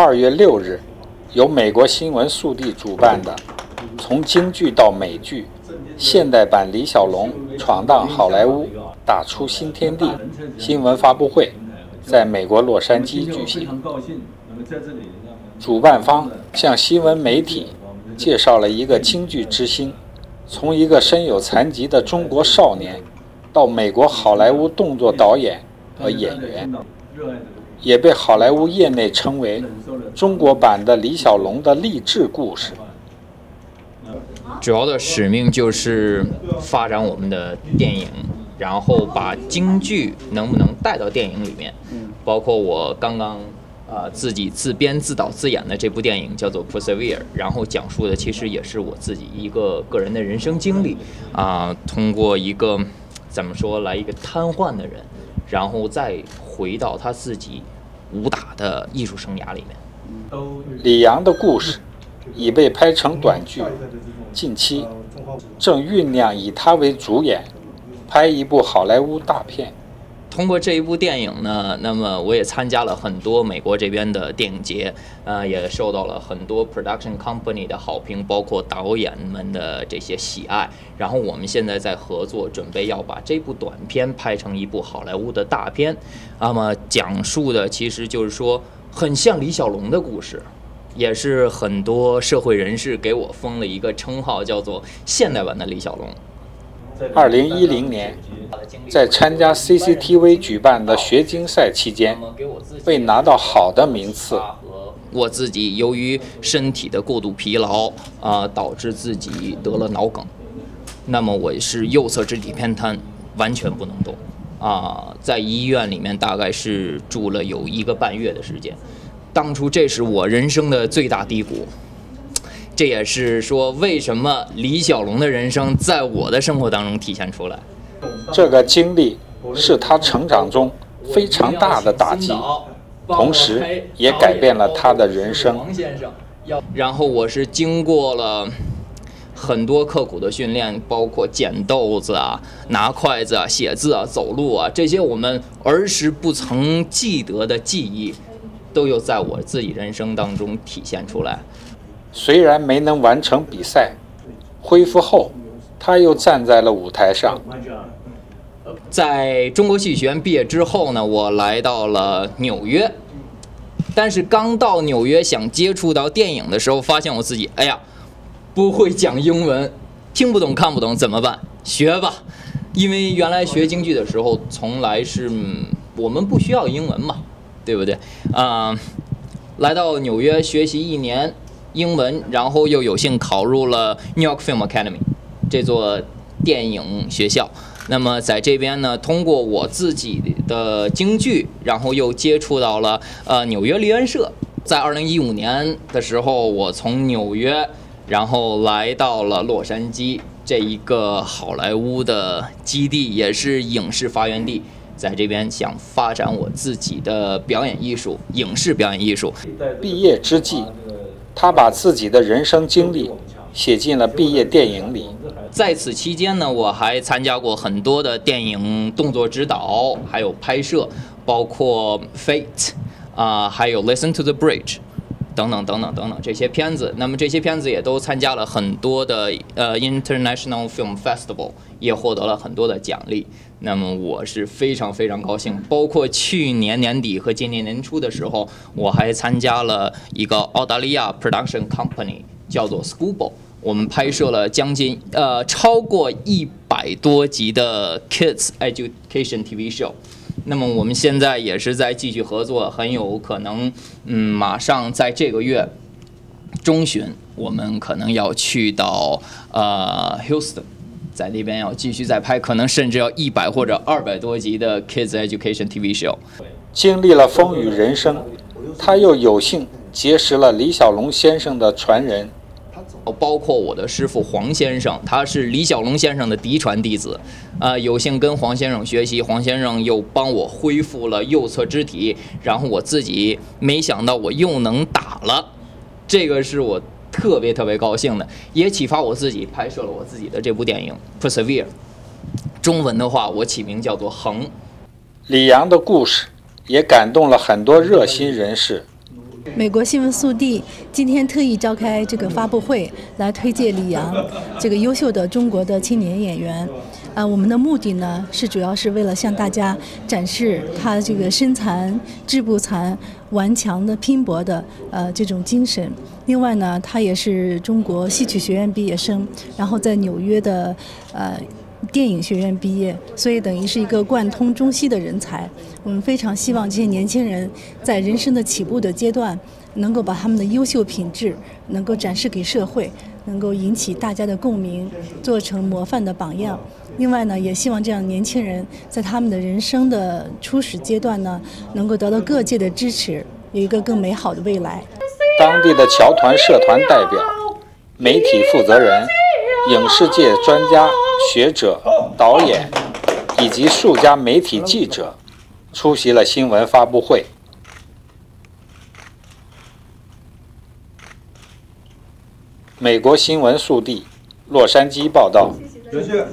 二月六日，由美国新闻速递主办的“从京剧到美剧，现代版李小龙闯荡好莱坞，打出新天地”新闻发布会，在美国洛杉矶举行。主办方向新闻媒体介绍了一个京剧之星，从一个身有残疾的中国少年，到美国好莱坞动作导演和演员。也被好莱坞业内称为中国版的李小龙的励志故事。主要的使命就是发展我们的电影，然后把京剧能不能带到电影里面。包括我刚刚啊自己自编自导自演的这部电影叫做《Persevere》，然后讲述的其实也是我自己一个个人的人生经历啊，通过一个怎么说来一个瘫痪的人。然后再回到他自己武打的艺术生涯里面。李阳的故事已被拍成短剧，近期正酝酿以他为主演拍一部好莱坞大片。通过这一部电影呢，那么我也参加了很多美国这边的电影节，呃，也受到了很多 production company 的好评，包括导演们的这些喜爱。然后我们现在在合作，准备要把这部短片拍成一部好莱坞的大片。那么讲述的其实就是说，很像李小龙的故事，也是很多社会人士给我封了一个称号，叫做现代版的李小龙。二零一零年，在参加 CCTV 举办的学精赛期间，未拿到好的名次。我自己由于身体的过度疲劳啊，导致自己得了脑梗。那么我是右侧肢体偏瘫，完全不能动啊，在医院里面大概是住了有一个半月的时间。当初这是我人生的最大低谷。这也是说，为什么李小龙的人生在我的生活当中体现出来？这个经历是他成长中非常大的打击，同时也改变了他的人生。然后我是经过了很多刻苦的训练，包括捡豆子啊、拿筷子啊、写字啊、走路啊，这些我们儿时不曾记得的记忆，都有在我自己人生当中体现出来。虽然没能完成比赛，恢复后，他又站在了舞台上。在中国戏剧学院毕业之后呢，我来到了纽约。但是刚到纽约想接触到电影的时候，发现我自己，哎呀，不会讲英文，听不懂看不懂怎么办？学吧，因为原来学京剧的时候，从来是我们不需要英文嘛，对不对？啊，来到纽约学习一年。英文，然后又有幸考入了 New York Film Academy 这座电影学校。那么在这边呢，通过我自己的京剧，然后又接触到了呃纽约梨园社。在二零一五年的时候，我从纽约，然后来到了洛杉矶这一个好莱坞的基地，也是影视发源地。在这边想发展我自己的表演艺术，影视表演艺术。毕业之际。他把自己的人生经历写进了毕业电影里。在此期间呢，我还参加过很多的电影动作指导，还有拍摄，包括《Fate》啊，还有《Listen to the Bridge》等等等等等等这些片子。那么这些片子也都参加了很多的呃 International Film Festival，也获得了很多的奖励。那么我是非常非常高兴，包括去年年底和今年年初的时候，我还参加了一个澳大利亚 production company，叫做 Schoolboy，我们拍摄了将近呃超过一百多集的 kids education TV show。那么我们现在也是在继续合作，很有可能，嗯，马上在这个月中旬，我们可能要去到呃 Houston。在那边要继续再拍，可能甚至要一百或者二百多集的 Kids Education TV show。经历了风雨人生，他又有幸结识了李小龙先生的传人，包括我的师傅黄先生，他是李小龙先生的嫡传弟子。啊，有幸跟黄先生学习，黄先生又帮我恢复了右侧肢体，然后我自己没想到我又能打了，这个是我。特别特别高兴的，也启发我自己拍摄了我自己的这部电影《Persevere》。中文的话，我起名叫做《恒》。李阳的故事也感动了很多热心人士。美国新闻速递今天特意召开这个发布会，来推荐李阳这个优秀的中国的青年演员。啊，我们的目的呢，是主要是为了向大家展示他这个身残志不残、顽强的拼搏的呃这种精神。另外呢，他也是中国戏曲学院毕业生，然后在纽约的呃。电影学院毕业，所以等于是一个贯通中西的人才。我们非常希望这些年轻人在人生的起步的阶段，能够把他们的优秀品质能够展示给社会，能够引起大家的共鸣，做成模范的榜样。另外呢，也希望这样年轻人在他们的人生的初始阶段呢，能够得到各界的支持，有一个更美好的未来。当地的侨团社团代表、媒体负责人、影视界专家。学者、导演以及数家媒体记者出席了新闻发布会。美国新闻速递，洛杉矶报道。谢谢。